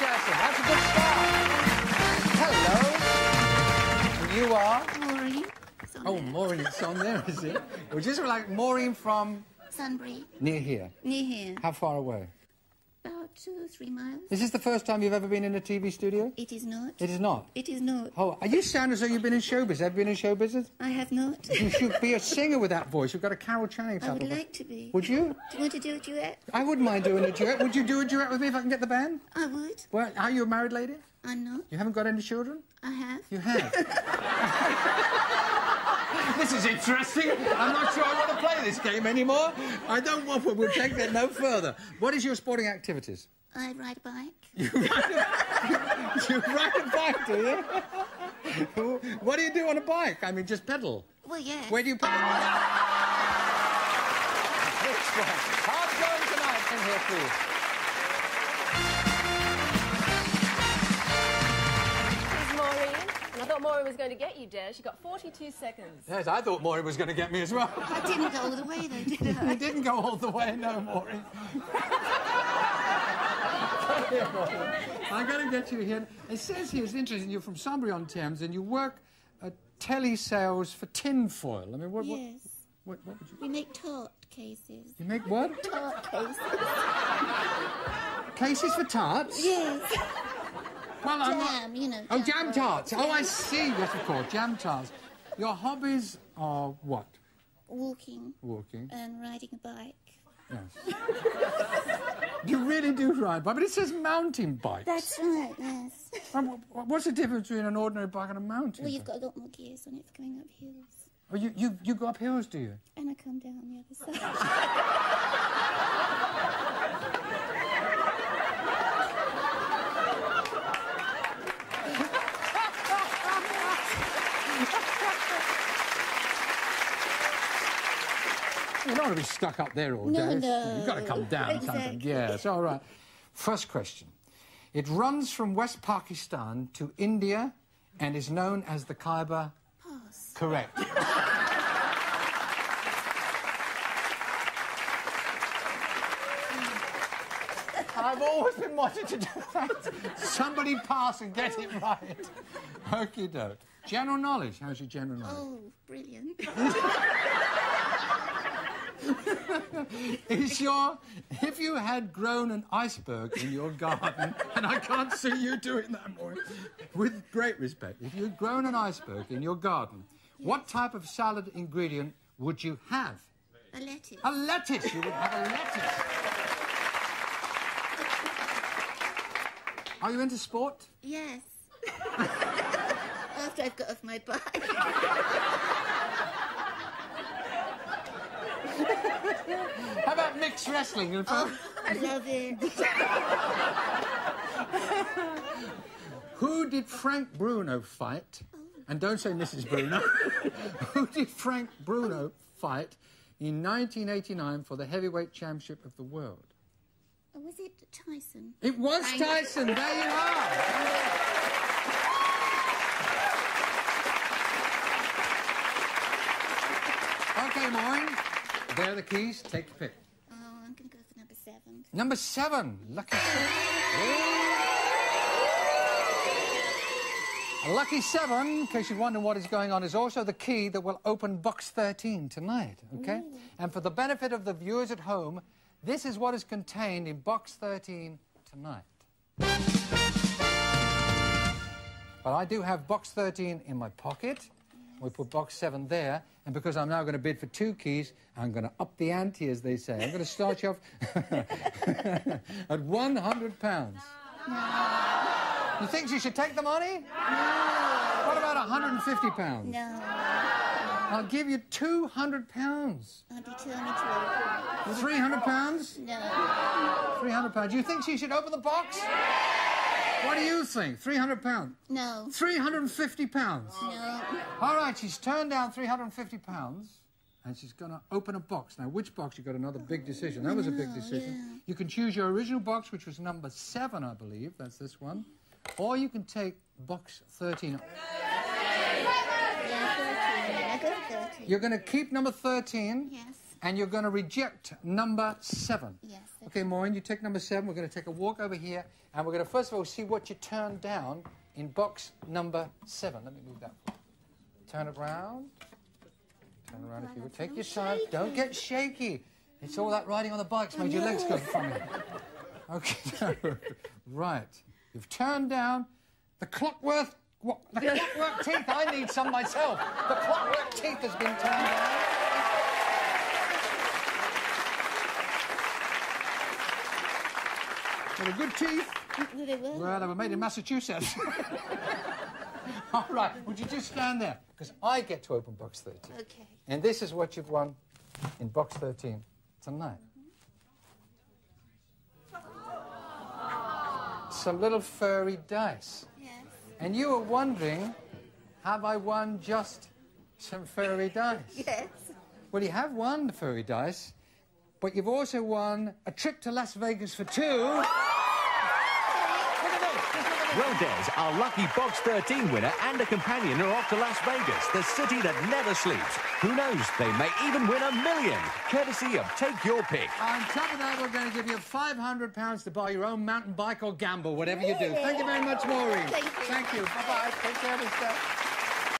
That's a good start. Hello. And you are? Maureen. Oh, Maureen, it's on there, is it? Well, just like Maureen from Sunbury. near here. Near here. How far away? Two or three miles. Is this the first time you've ever been in a TV studio? It is not. It is not. It is not. Oh, are you sound as though you've been in show business. Have you been in show business? I have not. You should be a singer with that voice. You've got a Carol Channing I type would of like to be. Would you? Do you want to do a duet? I wouldn't mind doing a duet. Would you do a duet with me if I can get the band? I would. Well, are you a married lady? I'm not. You haven't got any children? I have. You have. interesting. I'm not sure I want to play this game anymore. I don't want to. We'll take that no further. What is your sporting activities? I ride a bike. You ride a, you ride a bike, do you? what do you do on a bike? I mean, just pedal. Well, yes. Where do you pedal? It going tonight? Come here, please. Was going to get you, Des. She got 42 seconds. Yes, I thought Maureen was going to get me as well. I didn't go all the way, though, did You I? didn't go all the way, no, Maureen. I got to get you here. It says here, it's interesting, you're from Sunbury on Thames and you work at telesales for tinfoil. I mean, what, what, Yes. what, what would you... We make tart cases. You make what? Tart cases. Cases for tarts? Yes. Well, I'm not... You know. Oh, jam tarts. Oh, I see Yes, of course, jam tarts. Your hobbies are what? Walking Walking. and riding a bike. Yes. you really do ride bike, but it says mountain bike. That's right, yes. Um, What's the difference between an ordinary bike and a mountain Well, you've bike? got a lot more gears on it for going up hills. Oh, you, you, you go up hills, do you? And I come down the other side. want to be stuck up there all No, day. no. You've got to come down Exactly. something. Yes, all right. First question. It runs from West Pakistan to India and is known as the Khyber. Pass. Correct. I've always been wanting to do that. Somebody pass and get it right. Okie doke. General knowledge. How's your general knowledge? Oh, brilliant. Is your if you had grown an iceberg in your garden, and I can't see you doing that more, with great respect, if you had grown an iceberg in your garden, what type of salad ingredient would you have? A lettuce. A lettuce. You would have a lettuce. Are you into sport? Yes. After I've got off my bike. How about mixed wrestling? Oh, I love it. Who did Frank Bruno fight? And don't say Mrs. Bruno. Who did Frank Bruno fight in 1989 for the heavyweight championship of the world? Oh, was it Tyson? It was Frank- Tyson. There you are. Okay, Maureen. There are the keys. Take the pick. Oh, I'm going to go for number seven. Number seven. Lucky seven. A lucky seven, in case you're wondering what is going on, is also the key that will open box 13 tonight, okay? And for the benefit of the viewers at home, this is what is contained in box 13 tonight. But I do have box 13 in my pocket. We put box 7 there, and because I'm now going to bid for two keys, I'm going to up the ante, as they say. I'm going to start you off at 100 pounds. No. You think she should take the money? No. What about 150 pounds? No, I'll give you 200 pounds. I'm determined to 300 pounds? No, 300 pounds. You think she should open the box? What do you think? 300 pounds? no, 350 pounds? no. All right, she's turned down 350 pounds. And she's going to open a box. Now, which box? You've got another big decision. That was a big oh, decision. yeah. You can choose your original box, which was number seven, I believe. That's this one. Or you can take box 13. Yeah, 13. I go for 13. You're going to keep number 13. Yes. And you're going to reject number seven. Yes, Okay, Maureen, you take number seven. We're going to take a walk over here, and we're going to first of all see what you turned down in box number seven. Let me move that. Turn it round. Turn around if you would. Take your time. Don't get shaky. It's all that riding on the bike's made your legs go funny. Okay, right. You've turned down the clockwork. What, the clockwork teeth. I need some myself. The clockwork teeth has been turned down. They're good teeth. They were. Well, they were made in Massachusetts. All right, would you just stand there? Because I get to open box 13. Okay. And this is what you've won in box 13 tonight. Some little furry dice. Yes. And you were wondering, have I won just some furry dice? Yes. Well, you have won the furry dice, but you've also won a trip to Las Vegas for two. Look at this. Just look at this. Well, Des, our lucky Box 13 winner and a companion are off to Las Vegas, the city that never sleeps. Who knows, they may even win a million, courtesy of Take Your Pick. On top of that, we're going to give you £500 to buy your own mountain bike or gamble, whatever you do. Thank you very much, Maureen. Thank you. Thank you. Bye-bye. Take care of yourself.